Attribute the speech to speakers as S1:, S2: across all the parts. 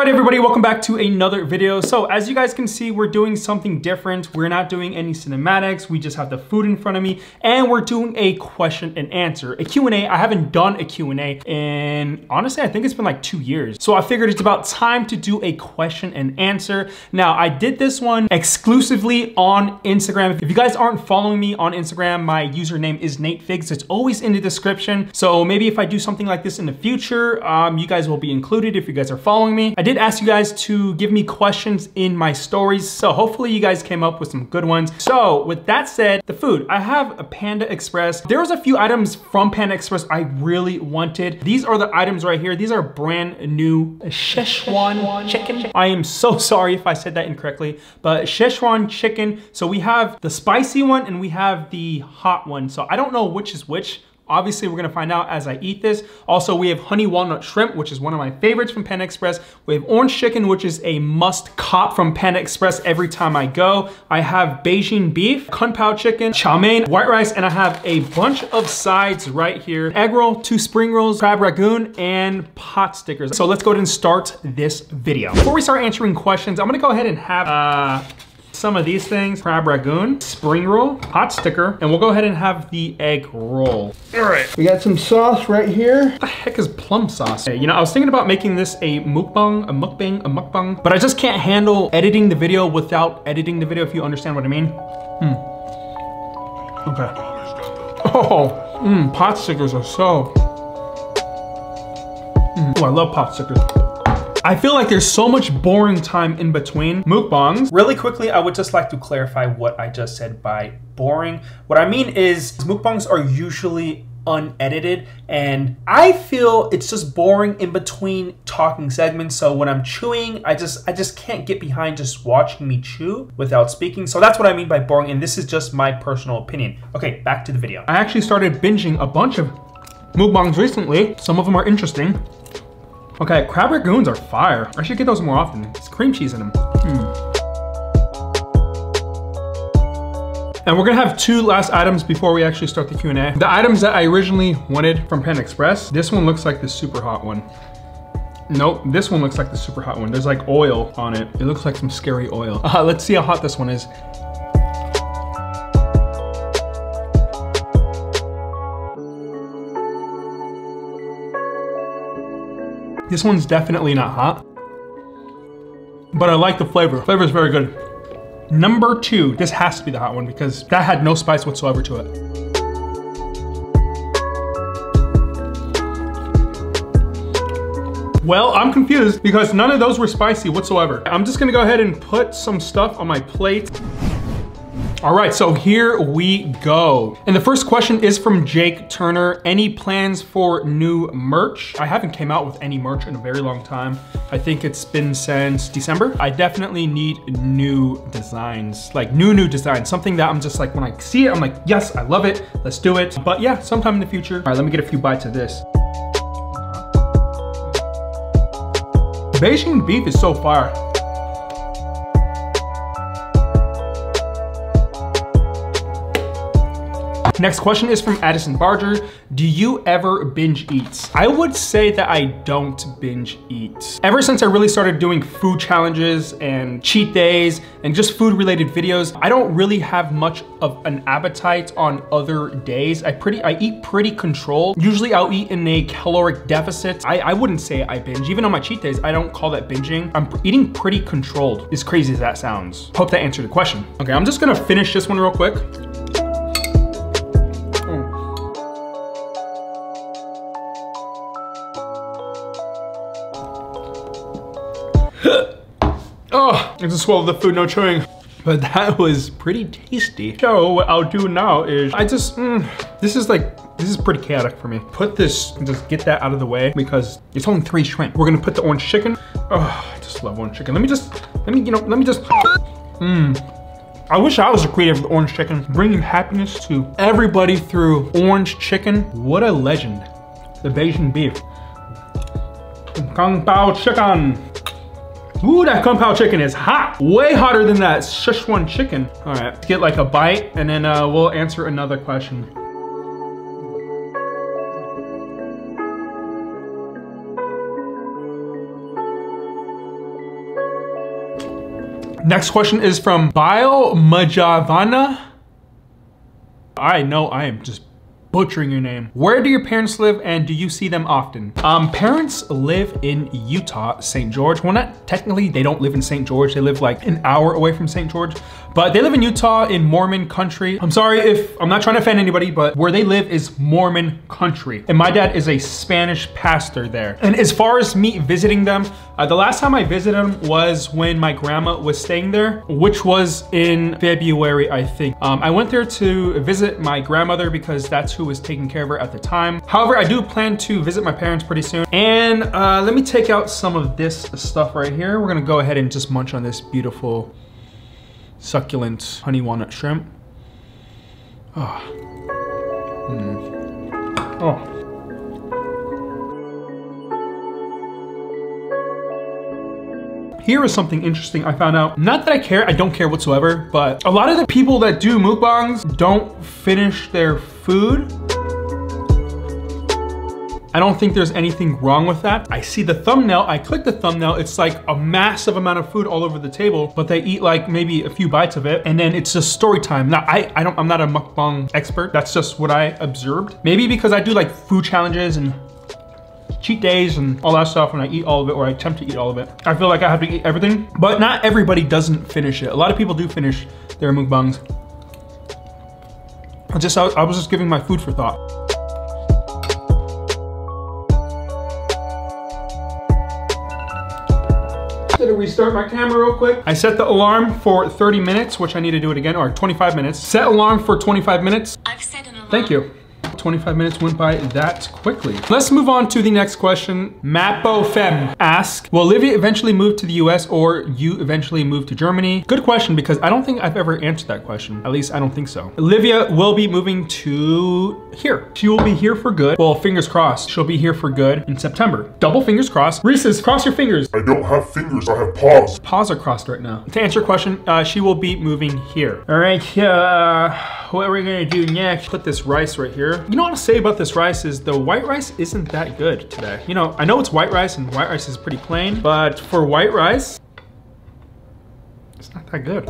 S1: Right, everybody, welcome back to another video. So as you guys can see, we're doing something different. We're not doing any cinematics. We just have the food in front of me and we're doing a question and answer, a Q&A. I haven't done a Q&A and honestly, I think it's been like two years. So I figured it's about time to do a question and answer. Now I did this one exclusively on Instagram. If you guys aren't following me on Instagram, my username is Nate Figgs. It's always in the description. So maybe if I do something like this in the future, um, you guys will be included if you guys are following me. I did ask you guys to give me questions in my stories, so hopefully you guys came up with some good ones. So with that said, the food, I have a Panda Express. There was a few items from Panda Express I really wanted. These are the items right here. These are brand new Szechuan chicken. I am so sorry if I said that incorrectly, but Szechuan chicken. So we have the spicy one and we have the hot one. So I don't know which is which. Obviously, we're gonna find out as I eat this. Also, we have honey walnut shrimp, which is one of my favorites from Panda Express. We have orange chicken, which is a must cop from Panda Express every time I go. I have Beijing beef, kung pao chicken, chow mein, white rice, and I have a bunch of sides right here. Egg roll, two spring rolls, crab ragoon, and pot stickers. So let's go ahead and start this video. Before we start answering questions, I'm gonna go ahead and have uh, some of these things, crab ragoon, spring roll, hot sticker, and we'll go ahead and have the egg roll.
S2: All right, we got some sauce right here.
S1: What the heck is plum sauce? You know, I was thinking about making this a mukbang, a mukbang, a mukbang, but I just can't handle editing the video without editing the video, if you understand what I mean. Hmm. Okay. Oh, mmm, pot stickers are so. Mm. Oh, I love pot stickers. I feel like there's so much boring time in between mukbangs. Really quickly, I would just like to clarify what I just said by boring. What I mean is mukbangs are usually unedited and I feel it's just boring in between talking segments. So when I'm chewing I just I just can't get behind just watching me chew without speaking. So that's what I mean by boring and this is just my personal opinion. Okay back to the video. I actually started binging a bunch of mukbangs recently. Some of them are interesting Okay, crab ragoons are fire. I should get those more often. It's cream cheese in them. Mm. And we're gonna have two last items before we actually start the Q&A. The items that I originally wanted from Panda Express, this one looks like the super hot one. Nope, this one looks like the super hot one. There's like oil on it. It looks like some scary oil. Uh, let's see how hot this one is. This one's definitely not hot, but I like the flavor. Flavor is very good. Number two, this has to be the hot one because that had no spice whatsoever to it. Well, I'm confused because none of those were spicy whatsoever. I'm just gonna go ahead and put some stuff on my plate. All right, so here we go. And the first question is from Jake Turner. Any plans for new merch? I haven't came out with any merch in a very long time. I think it's been since December. I definitely need new designs, like new, new designs. Something that I'm just like, when I see it, I'm like, yes, I love it, let's do it. But yeah, sometime in the future. All right, let me get a few bites of this. Beijing beef is so fire. Next question is from Addison Barger. Do you ever binge eat? I would say that I don't binge eat. Ever since I really started doing food challenges and cheat days and just food related videos, I don't really have much of an appetite on other days. I pretty, I eat pretty controlled. Usually I'll eat in a caloric deficit. I, I wouldn't say I binge. Even on my cheat days, I don't call that binging. I'm eating pretty controlled, as crazy as that sounds. Hope that answered the question. Okay, I'm just gonna finish this one real quick. I just swallowed the food, no chewing. But that was pretty tasty. So what I'll do now is I just, mm, this is like, this is pretty chaotic for me. Put this, just get that out of the way because it's only three shrimp. We're gonna put the orange chicken. Oh, I just love orange chicken. Let me just, let me, you know, let me just, mmm. I wish I was a creator with orange chicken, bringing happiness to everybody through orange chicken. What a legend. The Beijing beef. Kung Pao chicken. Ooh, that Kung Pao chicken is hot. Way hotter than that Sichuan chicken. All right, get like a bite and then uh, we'll answer another question. Next question is from Bile Majavana. I know I am just butchering your name. Where do your parents live and do you see them often? Um, parents live in Utah, St. George. Well, not technically, they don't live in St. George. They live like an hour away from St. George, but they live in Utah in Mormon country. I'm sorry if I'm not trying to offend anybody, but where they live is Mormon country. And my dad is a Spanish pastor there. And as far as me visiting them, uh, the last time I visited him was when my grandma was staying there, which was in February, I think. Um, I went there to visit my grandmother because that's who was taking care of her at the time. However, I do plan to visit my parents pretty soon. And uh, let me take out some of this stuff right here. We're gonna go ahead and just munch on this beautiful succulent honey walnut shrimp. Oh. Mm. Oh. Here is something interesting I found out. Not that I care, I don't care whatsoever, but a lot of the people that do mukbangs don't finish their food. I don't think there's anything wrong with that. I see the thumbnail, I click the thumbnail, it's like a massive amount of food all over the table, but they eat like maybe a few bites of it, and then it's just story time. Now, I, I don't, I'm not a mukbang expert. That's just what I observed. Maybe because I do like food challenges and cheat days and all that stuff and I eat all of it or I attempt to eat all of it. I feel like I have to eat everything, but not everybody doesn't finish it. A lot of people do finish their mukbangs. I just, I was just giving my food for thought. to restart my camera real quick. I set the alarm for 30 minutes, which I need to do it again, or 25 minutes. Set alarm for 25 minutes. I've set an alarm. Thank you. 25 minutes went by that quickly. Let's move on to the next question. Mapo Fem asks, will Olivia eventually move to the US or you eventually move to Germany? Good question because I don't think I've ever answered that question. At least I don't think so. Olivia will be moving to here. She will be here for good. Well, fingers crossed. She'll be here for good in September. Double fingers crossed. Reese's, cross your fingers.
S3: I don't have fingers, I have paws.
S1: Paws are crossed right now. To answer your question, uh, she will be moving here. All right, uh, what are we gonna do next? Put this rice right here. You know what I'll say about this rice is the white rice isn't that good today. You know, I know it's white rice and white rice is pretty plain, but for white rice, it's not that good.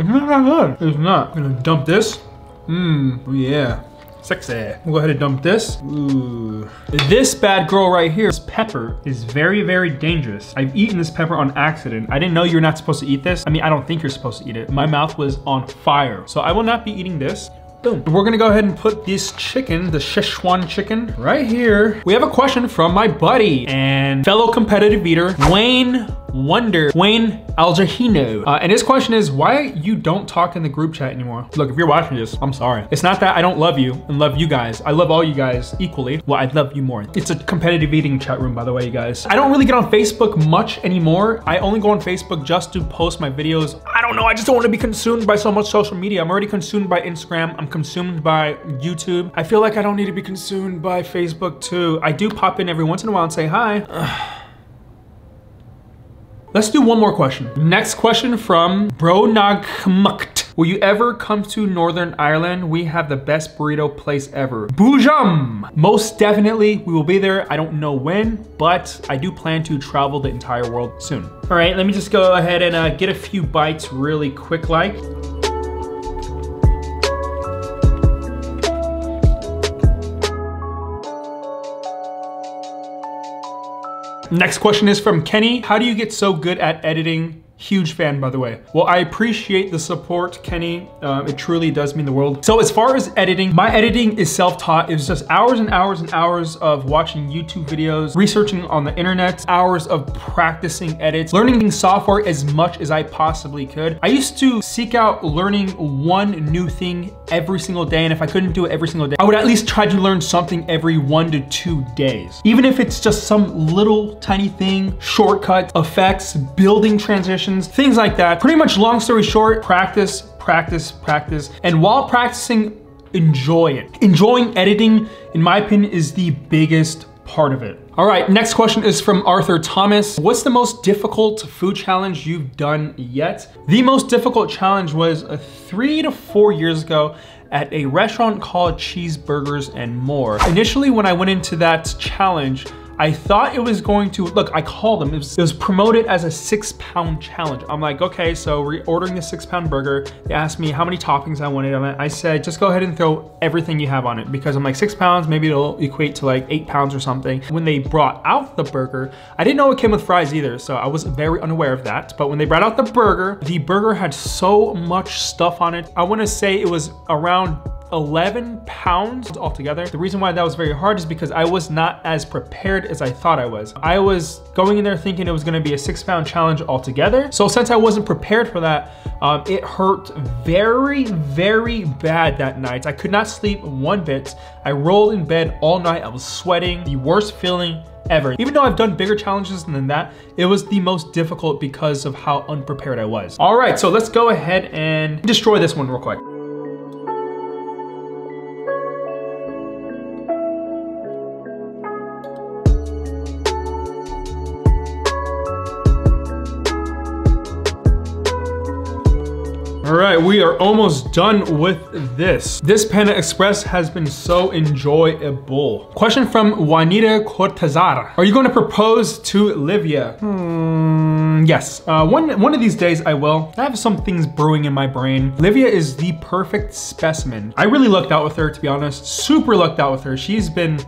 S1: It's not that good. It's not. I'm gonna dump this. Mmm, oh yeah. Sexy. We'll go ahead and dump this. Ooh. This bad girl right here, this pepper is very, very dangerous. I've eaten this pepper on accident. I didn't know you're not supposed to eat this. I mean, I don't think you're supposed to eat it. My mouth was on fire. So I will not be eating this. Boom. We're gonna go ahead and put this chicken, the Szechuan chicken, right here. We have a question from my buddy and fellow competitive eater, Wayne Wonder, Wayne Aljahino. Uh, and his question is why you don't talk in the group chat anymore. Look, if you're watching this, I'm sorry. It's not that I don't love you and love you guys. I love all you guys equally. Well, I love you more. It's a competitive eating chat room, by the way, you guys. I don't really get on Facebook much anymore. I only go on Facebook just to post my videos. I don't know, I just don't want to be consumed by so much social media. I'm already consumed by Instagram. I'm consumed by YouTube. I feel like I don't need to be consumed by Facebook too. I do pop in every once in a while and say hi. Let's do one more question. Next question from Bro Nagmukt. Will you ever come to Northern Ireland? We have the best burrito place ever. Boojum! Most definitely, we will be there. I don't know when, but I do plan to travel the entire world soon. All right, let me just go ahead and uh, get a few bites really quick like. Next question is from Kenny. How do you get so good at editing Huge fan, by the way. Well, I appreciate the support, Kenny. Um, it truly does mean the world. So as far as editing, my editing is self-taught. It's just hours and hours and hours of watching YouTube videos, researching on the internet, hours of practicing edits, learning software as much as I possibly could. I used to seek out learning one new thing every single day, and if I couldn't do it every single day, I would at least try to learn something every one to two days. Even if it's just some little tiny thing, shortcut, effects, building transitions, things like that. Pretty much long story short, practice, practice, practice. And while practicing, enjoy it. Enjoying editing, in my opinion, is the biggest part of it. All right, next question is from Arthur Thomas. What's the most difficult food challenge you've done yet? The most difficult challenge was uh, three to four years ago at a restaurant called Cheeseburgers and More. Initially, when I went into that challenge, I thought it was going to, look, I called them. It was, it was promoted as a six pound challenge. I'm like, okay, so we're ordering the six pound burger. They asked me how many toppings I wanted on it. I said, just go ahead and throw everything you have on it because I'm like six pounds, maybe it'll equate to like eight pounds or something. When they brought out the burger, I didn't know it came with fries either. So I was very unaware of that. But when they brought out the burger, the burger had so much stuff on it. I wanna say it was around 11 pounds altogether. The reason why that was very hard is because I was not as prepared as I thought I was. I was going in there thinking it was gonna be a six pound challenge altogether. So since I wasn't prepared for that, um, it hurt very, very bad that night. I could not sleep one bit. I rolled in bed all night. I was sweating, the worst feeling ever. Even though I've done bigger challenges than that, it was the most difficult because of how unprepared I was. All right, so let's go ahead and destroy this one real quick. All right, we are almost done with this. This Panda Express has been so enjoyable. Question from Juanita Cortazar. Are you going to propose to Livia? Hmm, yes. Uh, one, one of these days I will. I have some things brewing in my brain. Livia is the perfect specimen. I really lucked out with her, to be honest. Super lucked out with her. She's been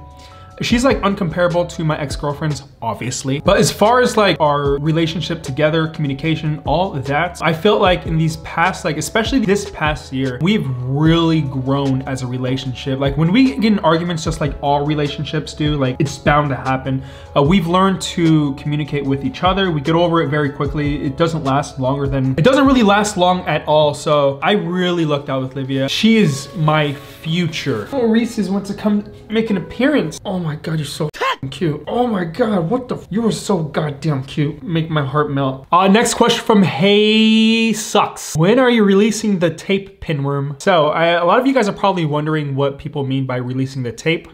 S1: She's like uncomparable to my ex-girlfriends, obviously. But as far as like our relationship together, communication, all that, I felt like in these past, like especially this past year, we've really grown as a relationship. Like when we get in arguments, just like all relationships do, like it's bound to happen. Uh, we've learned to communicate with each other. We get over it very quickly. It doesn't last longer than, it doesn't really last long at all. So I really lucked out with Livia. She is my future. Oh, Reese's wants to come make an appearance. Oh my God, you're so cute. Oh my God, what the, you are so goddamn cute. Make my heart melt. Uh, next question from Hey Sucks. When are you releasing the tape pinworm? So I, a lot of you guys are probably wondering what people mean by releasing the tape.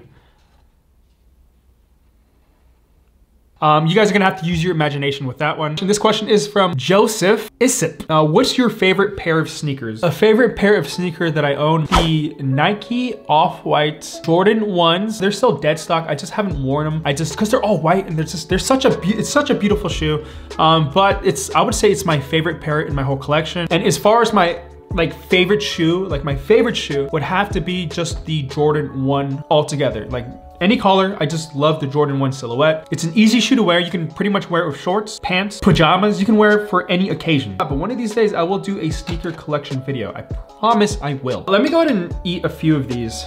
S1: Um, you guys are gonna have to use your imagination with that one. And this question is from Joseph Isip. Uh, what's your favorite pair of sneakers? A favorite pair of sneaker that I own, the Nike Off-White Jordan 1s. They're still dead stock. I just haven't worn them. I just, cause they're all white and they're just, they're such a, it's such a beautiful shoe. Um, but it's, I would say it's my favorite pair in my whole collection. And as far as my like favorite shoe, like my favorite shoe would have to be just the Jordan 1 altogether. Like any color, I just love the Jordan 1 silhouette. It's an easy shoe to wear. You can pretty much wear it with shorts, pants, pajamas. You can wear it for any occasion. But one of these days, I will do a sneaker collection video. I promise I will. Let me go ahead and eat a few of these.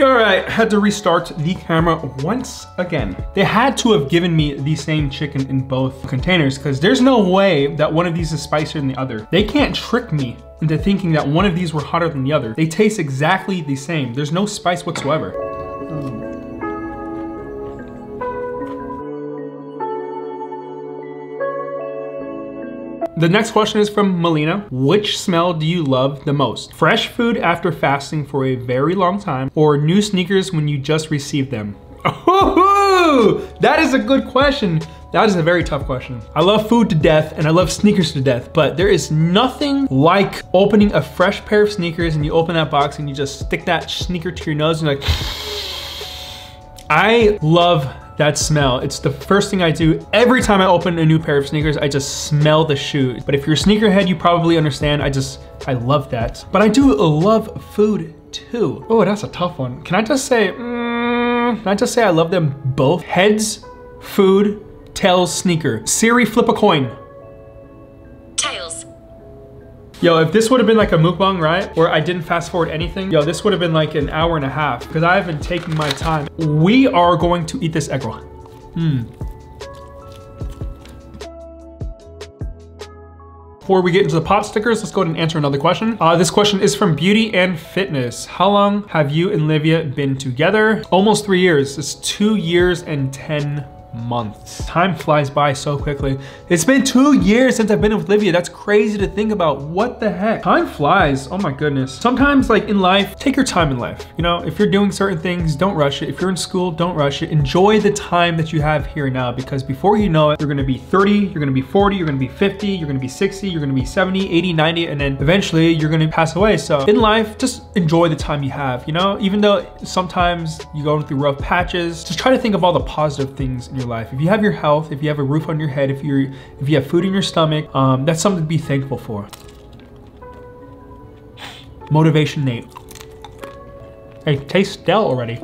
S1: All right, had to restart the camera once again. They had to have given me the same chicken in both containers because there's no way that one of these is spicier than the other. They can't trick me into thinking that one of these were hotter than the other. They taste exactly the same. There's no spice whatsoever. The next question is from Melina. Which smell do you love the most? Fresh food after fasting for a very long time or new sneakers when you just received them? Oh, that is a good question. That is a very tough question. I love food to death and I love sneakers to death, but there is nothing like opening a fresh pair of sneakers and you open that box and you just stick that sneaker to your nose and you're like, I love that smell. It's the first thing I do every time I open a new pair of sneakers, I just smell the shoe. But if you're a sneakerhead, you probably understand, I just, I love that. But I do love food too. Oh, that's a tough one. Can I just say, mm, can I just say I love them both? Heads, food, tails, sneaker. Siri, flip a coin. Yo, if this would have been like a mukbang, right? Where I didn't fast forward anything, yo, this would have been like an hour and a half because I have been taking my time. We are going to eat this egg roll. Hmm. Before we get into the pot stickers, let's go ahead and answer another question. Uh, this question is from Beauty and Fitness. How long have you and Livia been together? Almost three years. It's two years and 10 months. Time flies by so quickly. It's been two years since I've been with Livia. That's crazy to think about. What the heck? Time flies. Oh my goodness. Sometimes like in life, take your time in life. You know, if you're doing certain things, don't rush it. If you're in school, don't rush it. Enjoy the time that you have here now because before you know it, you're gonna be 30, you're gonna be 40, you're gonna be 50, you're gonna be 60, you're gonna be 70, 80, 90, and then eventually you're gonna pass away. So in life, just enjoy the time you have, you know? Even though sometimes you go through rough patches, just try to think of all the positive things in your life. If you have your health, if you have a roof on your head, if you're if you have food in your stomach, um, that's something to be thankful for. Motivation Nate. Hey, taste Dell already.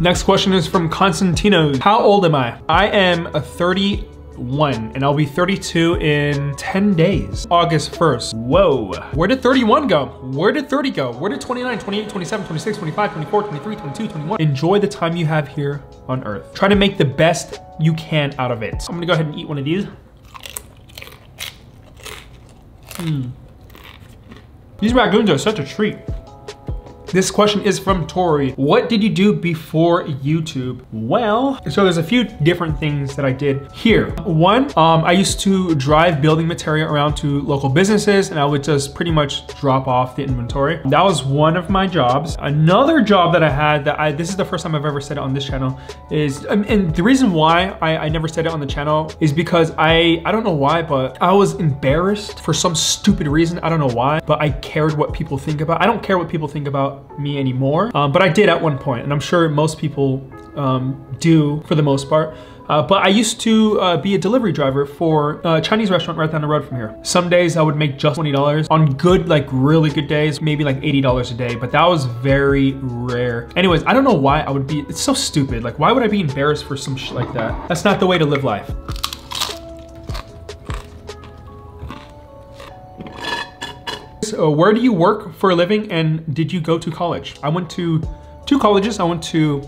S1: Next question is from Constantino. How old am I? I am a 31 and I'll be 32 in 10 days. August 1st. Whoa. Where did 31 go? Where did 30 go? Where did 29, 28, 27, 26, 25, 24, 23, 22, 21? Enjoy the time you have here on earth. Try to make the best you can out of it. I'm gonna go ahead and eat one of these. Hmm. These ragoons are such a treat. This question is from Tori. What did you do before YouTube? Well, so there's a few different things that I did here. One, um, I used to drive building material around to local businesses and I would just pretty much drop off the inventory. That was one of my jobs. Another job that I had that I, this is the first time I've ever said it on this channel is, and the reason why I, I never said it on the channel is because I, I don't know why, but I was embarrassed for some stupid reason. I don't know why, but I cared what people think about. I don't care what people think about me anymore, um, but I did at one point, and I'm sure most people um, do for the most part. Uh, but I used to uh, be a delivery driver for a Chinese restaurant right down the road from here. Some days I would make just $20. On good, like really good days, maybe like $80 a day, but that was very rare. Anyways, I don't know why I would be, it's so stupid. Like why would I be embarrassed for some shit like that? That's not the way to live life. So where do you work for a living and did you go to college? I went to two colleges. I went to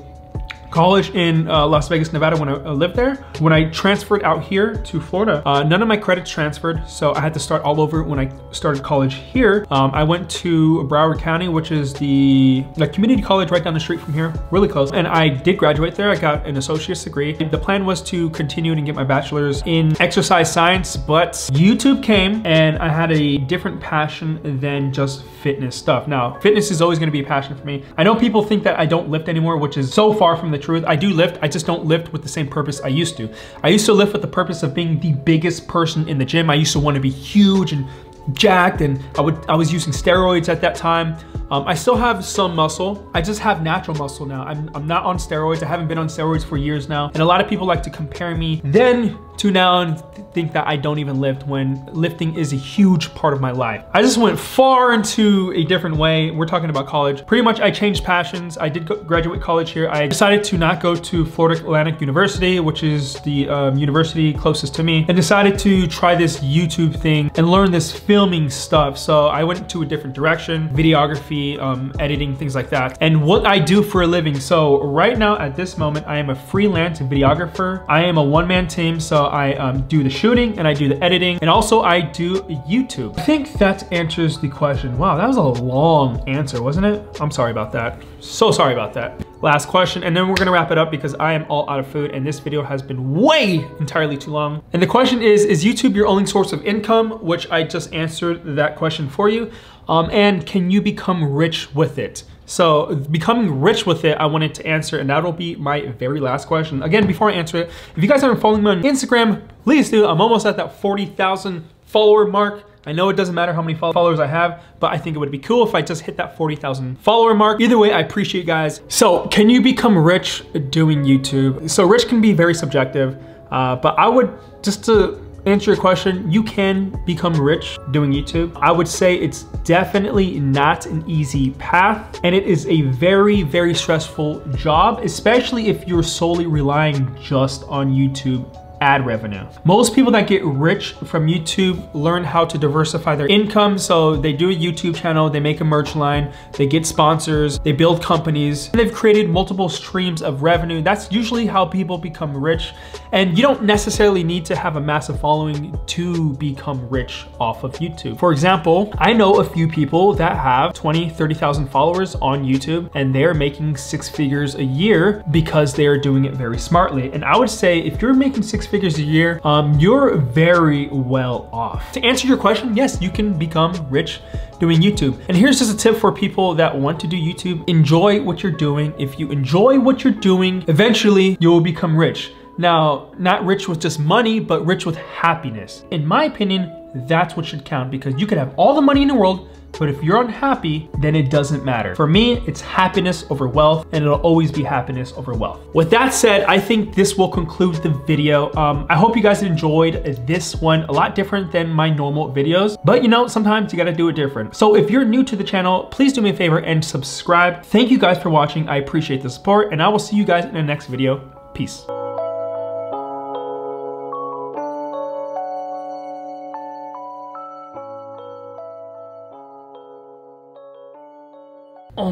S1: college in uh, Las Vegas, Nevada when I uh, lived there. When I transferred out here to Florida, uh, none of my credits transferred, so I had to start all over when I started college here. Um, I went to Broward County, which is the like, community college right down the street from here, really close. And I did graduate there. I got an associate's degree. The plan was to continue and get my bachelor's in exercise science, but YouTube came and I had a different passion than just fitness stuff. Now, fitness is always gonna be a passion for me. I know people think that I don't lift anymore, which is so far from the truth. I do lift, I just don't lift with the same purpose I used to. I used to lift with the purpose of being the biggest person in the gym. I used to want to be huge and jacked and I would I was using steroids at that time. Um, I still have some muscle. I just have natural muscle now. I'm, I'm not on steroids. I haven't been on steroids for years now. And a lot of people like to compare me then to now and think that I don't even lift when lifting is a huge part of my life. I just went far into a different way. We're talking about college. Pretty much I changed passions. I did graduate college here. I decided to not go to Florida Atlantic University, which is the um, university closest to me, and decided to try this YouTube thing and learn this filming stuff. So I went to a different direction, videography, um, editing, things like that. And what I do for a living. So right now at this moment, I am a freelance videographer. I am a one-man team. So I um, do the shooting and I do the editing and also I do YouTube. I think that answers the question. Wow, that was a long answer, wasn't it? I'm sorry about that. So sorry about that. Last question, and then we're gonna wrap it up because I am all out of food and this video has been way entirely too long. And the question is, is YouTube your only source of income? Which I just answered that question for you. Um, and can you become rich with it? So becoming rich with it, I wanted to answer, and that'll be my very last question. Again, before I answer it, if you guys haven't followed me on Instagram, please do. I'm almost at that 40,000 follower mark. I know it doesn't matter how many followers I have, but I think it would be cool if I just hit that 40,000 follower mark. Either way, I appreciate you guys. So can you become rich doing YouTube? So rich can be very subjective, uh, but I would, just to answer your question, you can become rich doing YouTube. I would say it's definitely not an easy path and it is a very, very stressful job, especially if you're solely relying just on YouTube ad revenue. Most people that get rich from YouTube learn how to diversify their income. So they do a YouTube channel, they make a merch line, they get sponsors, they build companies, they've created multiple streams of revenue. That's usually how people become rich. And you don't necessarily need to have a massive following to become rich off of YouTube. For example, I know a few people that have 20, 30,000 followers on YouTube and they're making six figures a year because they are doing it very smartly. And I would say if you're making six figures a year, um, you're very well off. To answer your question, yes, you can become rich doing YouTube. And here's just a tip for people that want to do YouTube. Enjoy what you're doing. If you enjoy what you're doing, eventually you will become rich. Now, not rich with just money, but rich with happiness. In my opinion, that's what should count because you could have all the money in the world, but if you're unhappy, then it doesn't matter. For me, it's happiness over wealth, and it'll always be happiness over wealth. With that said, I think this will conclude the video. Um, I hope you guys enjoyed this one, a lot different than my normal videos, but you know, sometimes you gotta do it different. So if you're new to the channel, please do me a favor and subscribe. Thank you guys for watching. I appreciate the support, and I will see you guys in the next video. Peace.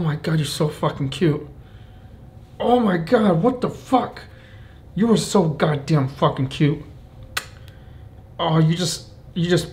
S1: My god, you're so fucking cute. Oh my god, what the fuck? You were so goddamn fucking cute. Oh, you just, you just